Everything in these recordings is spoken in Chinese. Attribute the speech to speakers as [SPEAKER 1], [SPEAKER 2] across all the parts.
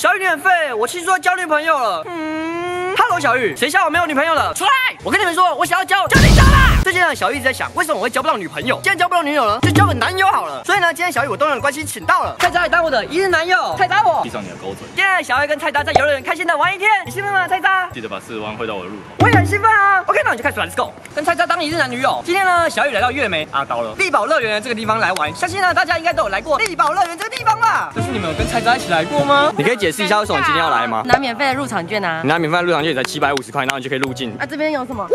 [SPEAKER 1] 小雨点费，我听说交女朋友了。嗯，Hello 小玉，谁笑我没有女朋友了？出来！我跟你们说，我想要交，就你交啦！最近呢，小玉一直在想，为什么我会交不到女朋友？既然交不到女友了，就交个男友好了。所以呢，今天小玉我动用关系请到了菜渣来当我的一日男友。菜渣我
[SPEAKER 2] 闭上你的狗嘴，
[SPEAKER 1] 今天小玉跟菜渣在游乐园开心的玩一天，你兴奋吗？菜渣？
[SPEAKER 2] 记得把四十万汇到我的入口。
[SPEAKER 1] 我也很兴奋啊。OK，那我们就开始 Let's go，跟菜渣当一日男女友。今天呢，小雨来到月梅
[SPEAKER 2] 阿刀了，
[SPEAKER 1] 力宝乐园这个地方来玩，相信呢大家应该都有来过力宝乐园这个地方吧？
[SPEAKER 2] 但是你们有跟菜渣一起来过吗？
[SPEAKER 1] 你可以解释一下为什么你今天要来吗？
[SPEAKER 3] 拿免费的入场券啊
[SPEAKER 1] 你！拿免费入场券也才七百五十块，然后你就可以入境。
[SPEAKER 3] 啊，这边有什么？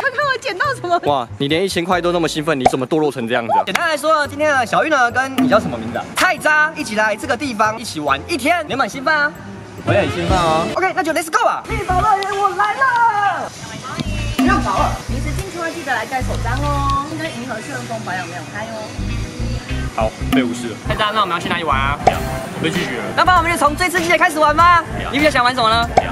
[SPEAKER 3] 看看我捡到什么？
[SPEAKER 1] 哇，你连一千块都那么兴奋，你怎么堕落成这样子啊？简单来说，今天的，小玉呢跟你叫什么名字啊？菜渣一起来这个地方一起玩一天，你们很兴奋啊
[SPEAKER 2] 我也很兴奋哦。
[SPEAKER 1] ？OK，那就 Let's go 吧！力宝乐园我来了，不要跑了。
[SPEAKER 3] 平时进出要记得来盖手章哦。现在银河旋风保养没有开哦。
[SPEAKER 2] 好，被无视了，
[SPEAKER 1] 菜渣，那我们要去哪里玩啊？
[SPEAKER 2] 被拒绝了。
[SPEAKER 1] 那不然我们就从最刺激的开始玩吗
[SPEAKER 2] 要？
[SPEAKER 1] 你比较想玩什么呢？
[SPEAKER 2] 要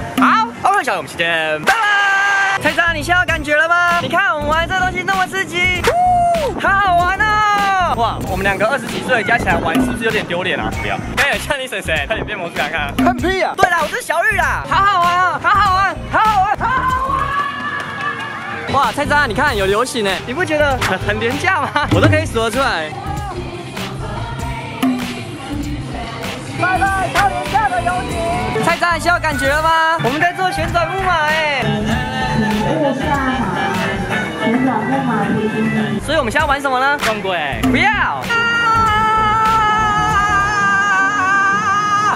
[SPEAKER 1] 小雨，我们先见，拜拜。菜渣，你现在有感觉了吗？你看我们玩这东西那么刺激，呼好好玩哦！哇，我们两个二十几岁加起来玩，是不是有点丢脸啊？
[SPEAKER 2] 不要，
[SPEAKER 1] 哎，像你谁谁，快点变魔术看看。看屁啊！对啦，我是小玉啦，好好玩啊，好好玩，好好玩，好好玩。哇，菜渣，你看有流行呢，你不觉得很很廉价吗？我都可以数得出来。拜拜，超廉价的游艇。菜渣，你现在有感觉了吗？我们在做旋转木马哎。所以我们现在玩什么呢？
[SPEAKER 2] 撞鬼，
[SPEAKER 1] 不要。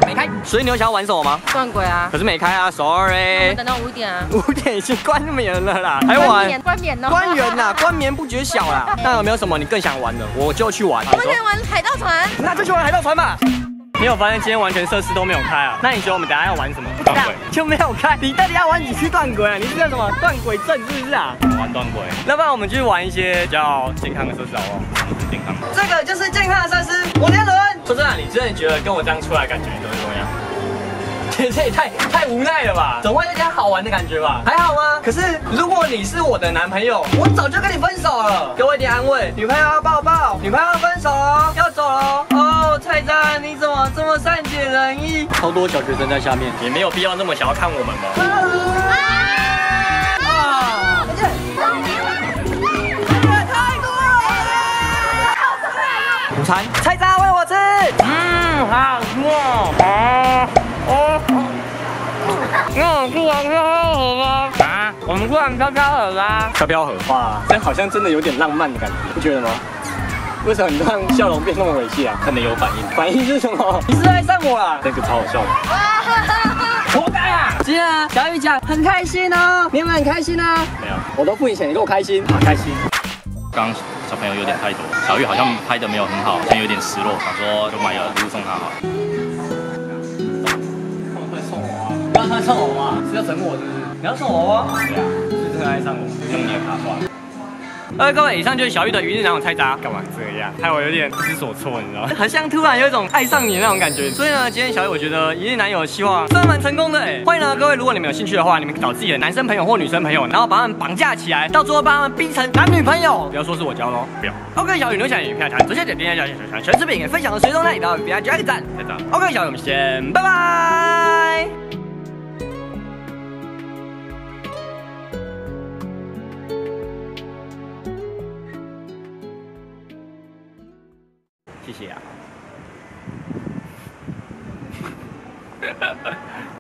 [SPEAKER 1] 没开。所以你有想要玩什么吗？
[SPEAKER 3] 撞鬼啊！
[SPEAKER 1] 可是没开啊，sorry
[SPEAKER 3] 们。等到五点啊。
[SPEAKER 1] 五点已经关眠了啦，还
[SPEAKER 3] 关
[SPEAKER 1] 玩？
[SPEAKER 3] 免关眠哦。
[SPEAKER 1] 官员呐，官绵不觉晓啦。那有没有什么你更想玩的？我就去玩。
[SPEAKER 3] 我们可以玩海盗船。
[SPEAKER 1] 那就去玩海盗船吧。你有发现今天完全设施都没有开啊？那你觉得我们等下要玩什么？
[SPEAKER 2] 断轨，
[SPEAKER 1] 就没有开。你到底要玩几次断轨啊？你是叫什么断轨症是不是啊？
[SPEAKER 2] 玩断轨，
[SPEAKER 1] 那不然我们去玩一些比较
[SPEAKER 2] 健康的设施好不好？健康。
[SPEAKER 1] 这个就是健康的设施，摩天轮。说真的，你真的觉得跟我这样出来感觉你都会怎么样？这也太太无奈了吧？总会有点好玩的感觉吧？还好吗？可是如果你是我的男朋友，我早就跟你分手了。给我一点安慰，女朋友要抱抱，女朋友要分手哦，要善解人意？超多小学生在下面，也没有必要那么想要看我们吧？啊！午餐，菜渣喂我吃。嗯，好吃哦。啊，哦。那我去玩漂漂河吗？啊，我们去玩漂漂河啊！漂漂河，哇，这好像真的有点浪漫的感觉，不觉得吗？为什么你让笑容变那么猥亵啊？
[SPEAKER 2] 看你有反应，
[SPEAKER 1] 反应是什么？你是爱上我啦？
[SPEAKER 2] 那个超好笑的。
[SPEAKER 1] 活该啊！今天啊，小雨讲很开心哦，你有没有很开心啊？
[SPEAKER 2] 没有，
[SPEAKER 1] 我都付你钱，你给我开心，好开心。
[SPEAKER 2] 刚刚小朋友有点太多，小玉好像拍的没有很好，好像有点失落，想说就买个礼物送他好了。
[SPEAKER 1] 会送我啊？刚刚送我吗？是要整我是不是？你要送我吗？
[SPEAKER 2] 对啊，是真的爱上我，用你的卡刷。
[SPEAKER 1] 呃，各位，以上就是小玉的鱼日男友菜渣，
[SPEAKER 2] 干嘛这样？害我有点不知所措，你知道吗？
[SPEAKER 1] 很像突然有一种爱上你的那种感觉。所以呢，今天小玉我觉得一日男友希望算蛮成功的哎。欢迎呢各位，如果你们有兴趣的话，你们找自己的男生朋友或女生朋友，然后把他们绑架起来，到最后把他们逼成男女朋友。不要说是我教喽，
[SPEAKER 2] 不要
[SPEAKER 1] ，OK，小雨留下影片，直接点订阅、加小小全视频给分享到随中那里的，别加个赞。
[SPEAKER 2] 再见。
[SPEAKER 1] OK，小雨我们先拜拜。谢谢啊。